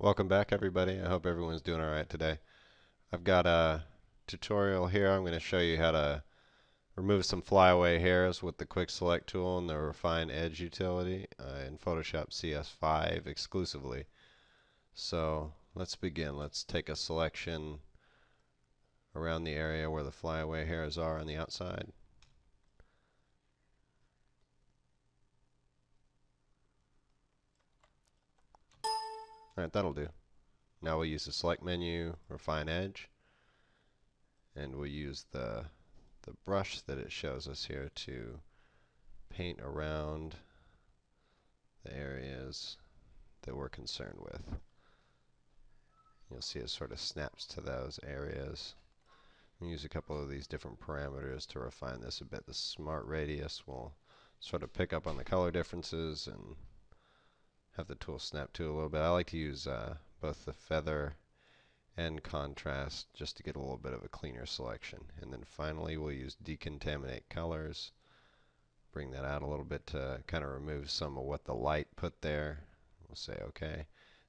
Welcome back everybody. I hope everyone's doing alright today. I've got a tutorial here. I'm going to show you how to remove some flyaway hairs with the quick select tool and the refine edge utility uh, in Photoshop CS5 exclusively. So let's begin. Let's take a selection around the area where the flyaway hairs are on the outside. Alright, that'll do. Now we'll use the select menu, refine edge, and we'll use the the brush that it shows us here to paint around the areas that we're concerned with. You'll see it sort of snaps to those areas. We use a couple of these different parameters to refine this a bit. The smart radius will sort of pick up on the color differences and have the tool snap to a little bit. I like to use uh, both the feather and contrast just to get a little bit of a cleaner selection. And then finally we'll use decontaminate colors. Bring that out a little bit to kind of remove some of what the light put there. We'll say OK. And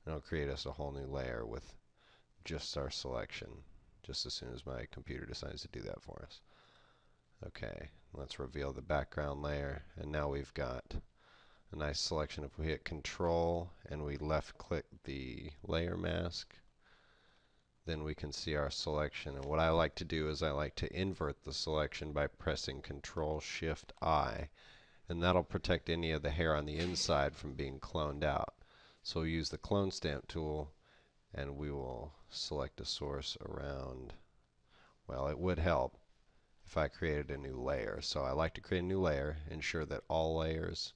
it'll create us a whole new layer with just our selection just as soon as my computer decides to do that for us. Okay, let's reveal the background layer and now we've got a nice selection. If we hit control and we left click the layer mask then we can see our selection and what I like to do is I like to invert the selection by pressing control shift I and that'll protect any of the hair on the inside from being cloned out. So we'll use the clone stamp tool and we will select a source around well it would help if I created a new layer. So I like to create a new layer, ensure that all layers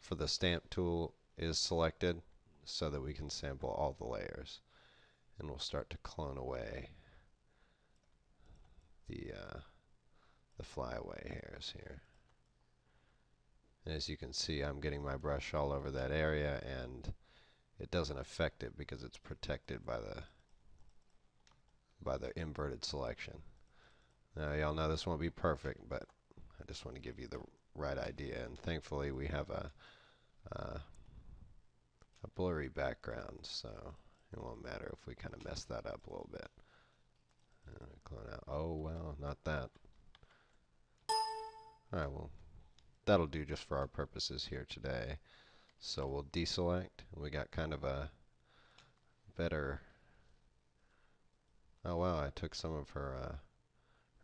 for the stamp tool is selected so that we can sample all the layers. And we'll start to clone away the, uh, the flyaway hairs here. And as you can see, I'm getting my brush all over that area and it doesn't affect it because it's protected by the by the inverted selection. Now y'all know this won't be perfect, but I just want to give you the right idea. And thankfully we have a, uh, a blurry background, so it won't matter if we kind of mess that up a little bit. Uh, clone out. Oh, well, not that. Alright, well, that'll do just for our purposes here today. So we'll deselect. We got kind of a better... Oh wow, I took some of her uh,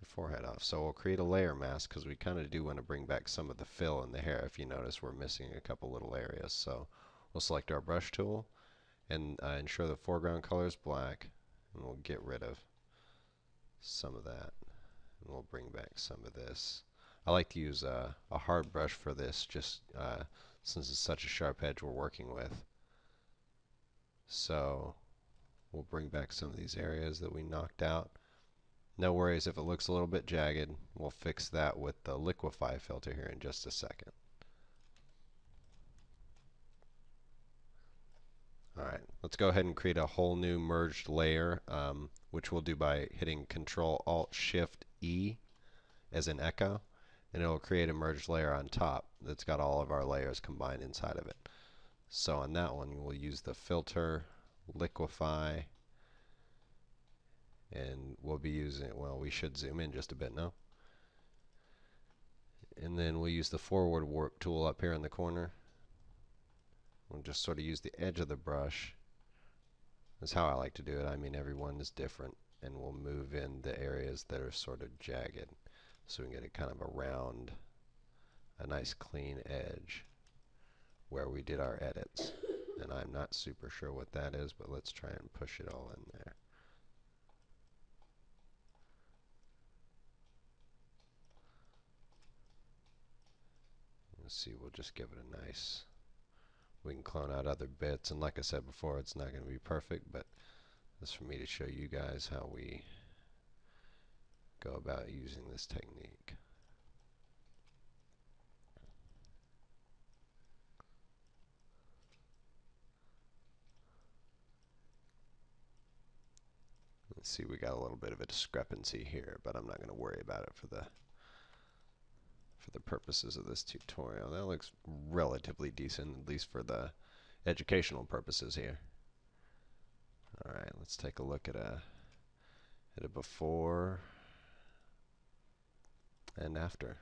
forehead off. So we'll create a layer mask because we kind of do want to bring back some of the fill in the hair. If you notice, we're missing a couple little areas. So we'll select our brush tool and uh, ensure the foreground color is black. And we'll get rid of some of that. And we'll bring back some of this. I like to use a, a hard brush for this just uh, since it's such a sharp edge we're working with. So we'll bring back some of these areas that we knocked out. No worries if it looks a little bit jagged. We'll fix that with the liquify filter here in just a second. Alright, let's go ahead and create a whole new merged layer, um, which we'll do by hitting Control Alt Shift E as an echo, and it'll create a merged layer on top that's got all of our layers combined inside of it. So on that one, we'll use the filter, liquify, and we'll be using, well, we should zoom in just a bit now. And then we'll use the forward warp tool up here in the corner. We'll just sort of use the edge of the brush. That's how I like to do it. I mean, everyone is different. And we'll move in the areas that are sort of jagged. So we can get a kind of a round, a nice clean edge where we did our edits. And I'm not super sure what that is, but let's try and push it all in there. Let's see, we'll just give it a nice, we can clone out other bits, and like I said before, it's not going to be perfect, but this for me to show you guys how we go about using this technique. Let's see, we got a little bit of a discrepancy here, but I'm not going to worry about it for the for the purposes of this tutorial. That looks relatively decent, at least for the educational purposes here. All right, let's take a look at a at a before and after.